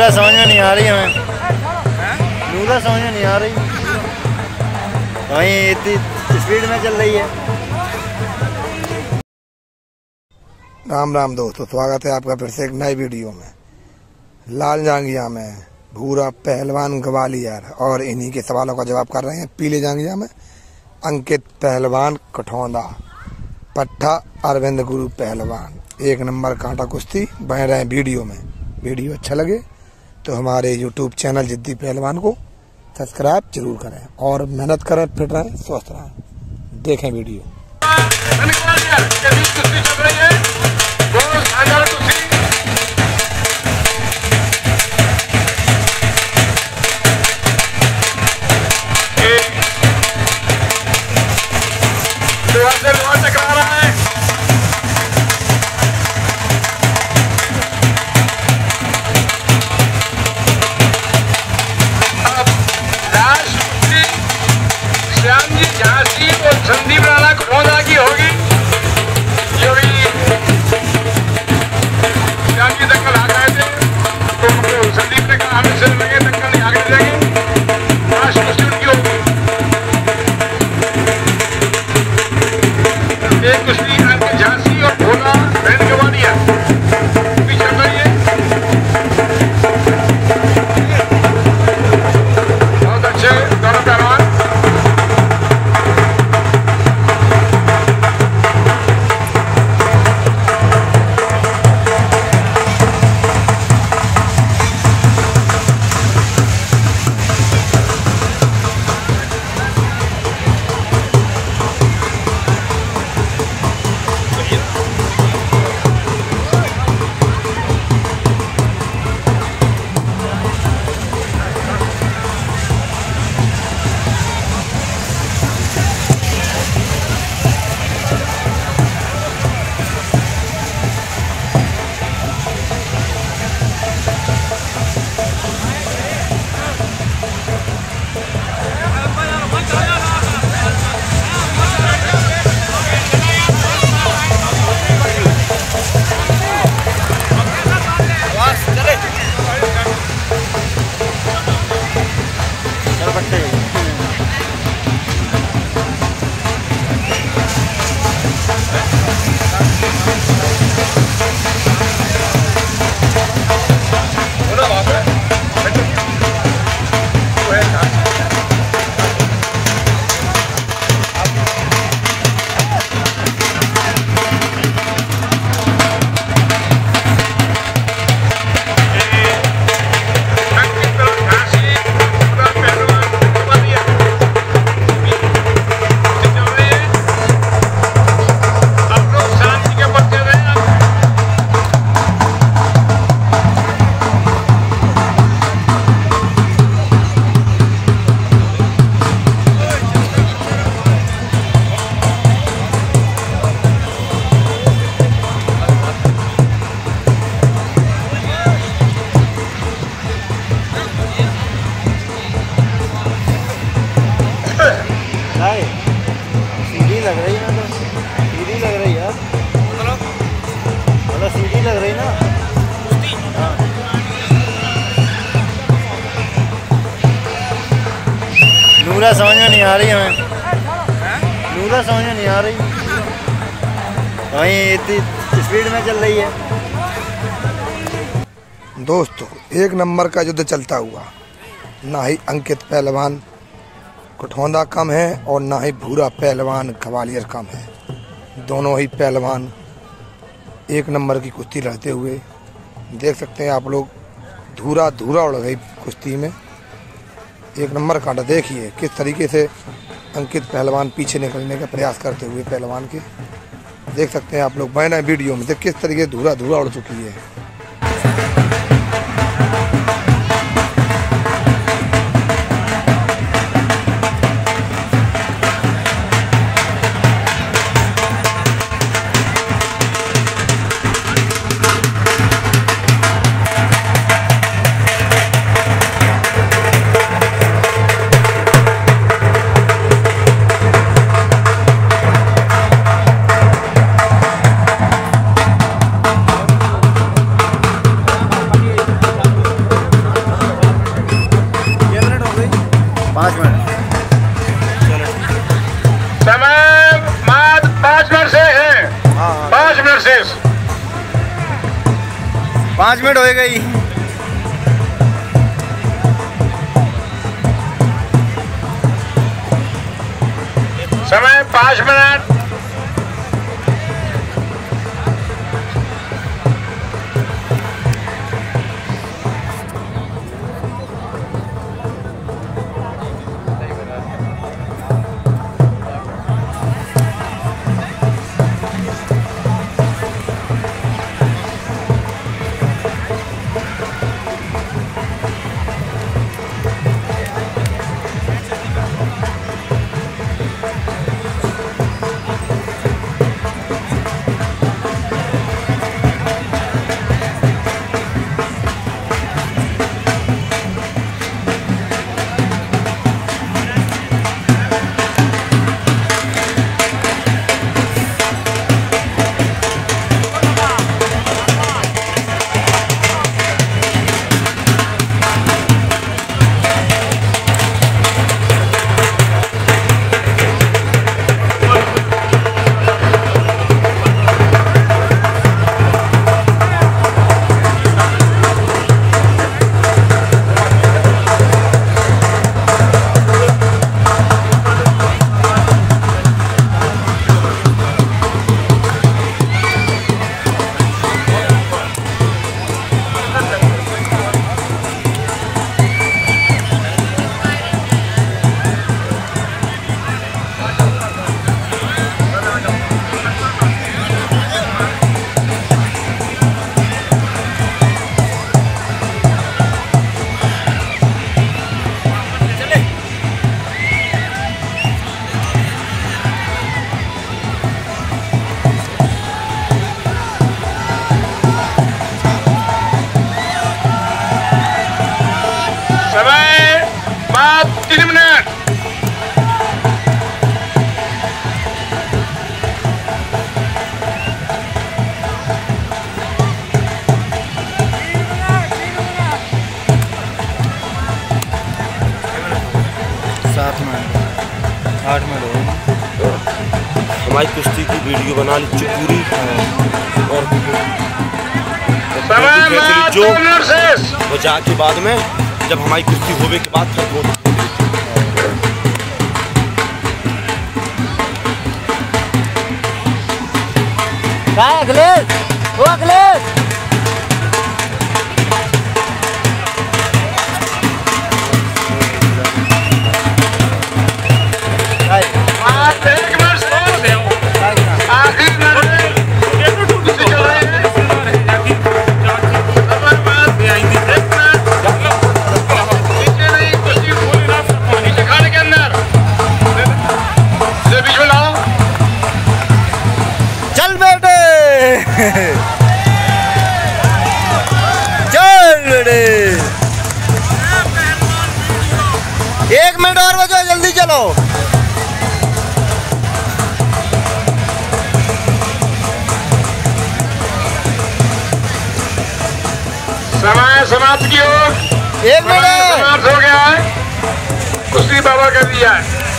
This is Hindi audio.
नूरा समझ में नहीं आ रही हमें। नूरा समझ में नहीं आ रही। वहीं इतनी स्पीड में चल रही है। राम राम दोस्तों, स्वागत है आपका फिर से एक नई वीडियो में। लाल जांगिया में भूरा पहलवान ग्वालियर और इन्हीं के सवालों का जवाब कर रहे हैं पीले जांगिया में अंकित पहलवान कठौंदा, पट्टा अरविंद गुरु पहलवान। एक नंबर कांटा कुश्ती बह रहे हैं वीडियो में। वीडियो अच्छा लगे तो हमारे यूट्यूब चैनल जिद्दी पहलवान को सब्सक्राइब ज़रूर करें और मेहनत करें, फिट रहें, स्वस्थ रहें। देखें वीडियो। झांसी और संदीप राणा की होगी। जो भी आ गए थे। तो संदीप ने कहा, हमें सिर लगे दंगल आगे राष्ट्रपति उनकी होगी। एक कुश्ती नूरा समझ में नहीं आ रही हमें नूरा समझ में नहीं आ रही। वहीं इतनी स्पीड में चल रही है। दोस्तों, एक नंबर का युद्ध चलता हुआ। ना ही अंकित पहलवान कठौंदा कम है और ना ही भूरा पहलवान ग्वालियर कम है। दोनों ही पहलवान एक नंबर की कुश्ती लड़ते हुए, देख सकते हैं आप लोग धूरा धूरा उड़ गई कुश्ती में। एक नंबर कांटा देखिए, किस तरीके से अंकित पहलवान पीछे निकलने का प्रयास करते हुए पहलवान के। देख सकते हैं आप लोग मैंने वीडियो में, देख किस तरीके धूरा धूरा उड़ चुकी है। नर्सेस पाँच मिनट हो गई। समय पाँच मिनट। हमारी कुश्ती की वीडियो बना लीजिए पूरी। और जो- वो जाके बाद में जब हमारी कुश्ती होने के बाद फिर वो अखिलेश? अखिलेश! समाप्त की ओर एक मिनट। समाप्त हो गया। है कुश्ती बाबा कर दिया है।